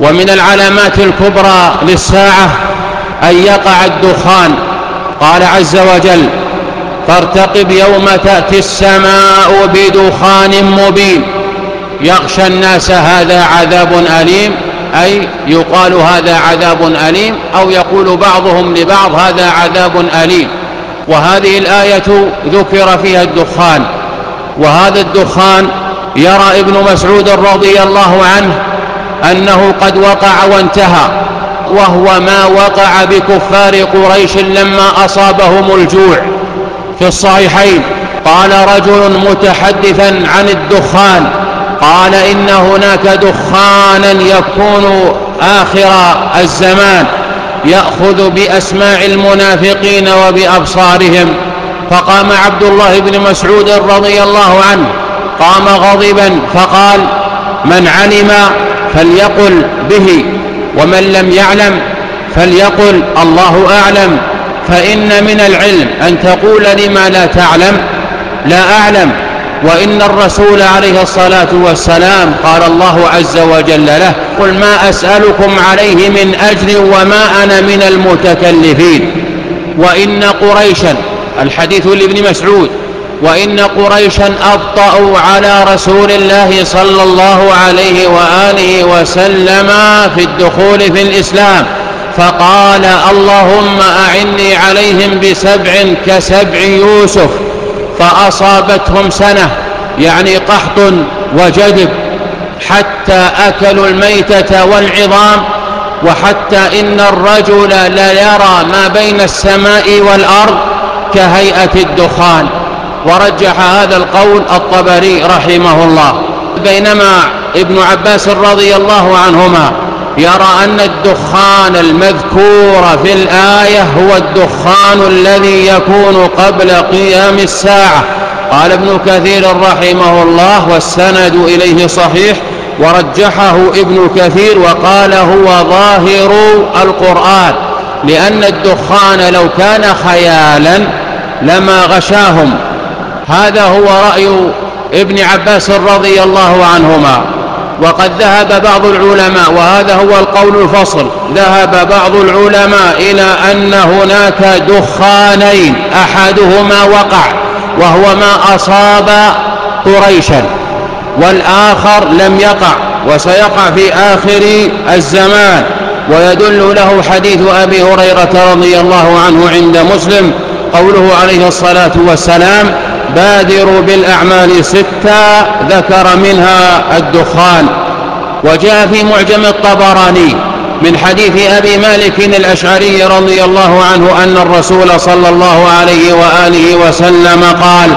ومن العلامات الكبرى للساعة أن يقع الدخان. قال عز وجل فارتقب يوم تأتي السماء بدخان مبين. يغشى الناس هذا عذاب أليم أي يقال هذا عذاب أليم أو يقول بعضهم لبعض هذا عذاب أليم. وهذه الآية ذكر فيها الدخان. وهذا الدخان يرى ابن مسعود رضي الله عنه أنه قد وقع وانتهى وهو ما وقع بكفار قريش لما أصابهم الجوع. في الصحيحين قال رجل متحدثا عن الدخان قال إن هناك دخانا يكون آخر الزمان يأخذ بأسماع المنافقين وبأبصارهم. فقام عبد الله بن مسعود رضي الله عنه قام غضبا فقال من علم فليقل به ومن لم يعلم فليقل الله أعلم. فإن من العلم أن تقول لما لا تعلم لا أعلم. وإن الرسول عليه الصلاة والسلام قال الله عز وجل له قل ما أسألكم عليه من أجر وما أنا من المتكلفين. وإن قريشا الحديث لابن مسعود وإن قريشا أبطأوا على رسول الله صلى الله عليه وآله وسلم في الدخول في الإسلام فقال اللهم أعني عليهم بسبع كسبع يوسف فأصابتهم سنة يعني قحط وجدب حتى أكلوا الميتة والعظام وحتى إن الرجل لا يرى ما بين السماء والأرض كهيئة الدخان. ورجح هذا القول الطبري رحمه الله. بينما ابن عباس رضي الله عنهما يرى أن الدخان المذكور في الآية هو الدخان الذي يكون قبل قيام الساعة. قال ابن كثير رحمه الله والسند إليه صحيح ورجحه ابن كثير وقال هو ظاهر القرآن لأن الدخان لو كان خيالا لما غشاهم. هذا هو رأي ابن عباس رضي الله عنهما. وقد ذهب بعض العلماء وهذا هو القول الفصل ذهب بعض العلماء إلى أن هناك دخانين أحدهما وقع وهو ما أصاب قريشا والآخر لم يقع وسيقع في آخر الزمان. ويدل له حديث أبي هريرة رضي الله عنه عند مسلم قوله عليه الصلاة والسلام بادروا بالأعمال ستة ذكر منها الدخان. وجاء في معجم الطبراني من حديث أبي مالك الأشعري رضي الله عنه أن الرسول صلى الله عليه وآله وسلم قال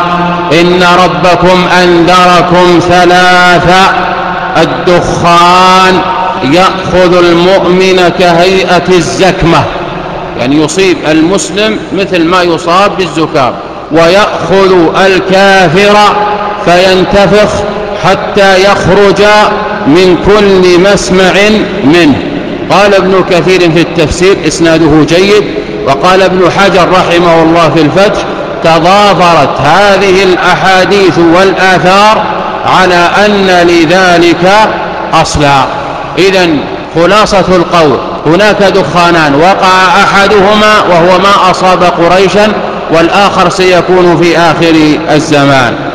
إن ربكم أنذركم ثلاثة الدخان يأخذ المؤمن كهيئة الزكمة. يعني يصيب المسلم مثل ما يصاب بالزكام. ويأخذ الكافر فينتفخ حتى يخرج من كل مسمع منه. قال ابن كثير في التفسير إسناده جيد وقال ابن حجر رحمه الله في الفتح تضافرت هذه الأحاديث والآثار على أن لذلك أصلا. إذا خلاصة القول هناك دخانان وقع أحدهما وهو ما أصاب قريشا والآخر سيكون في آخر الزمان.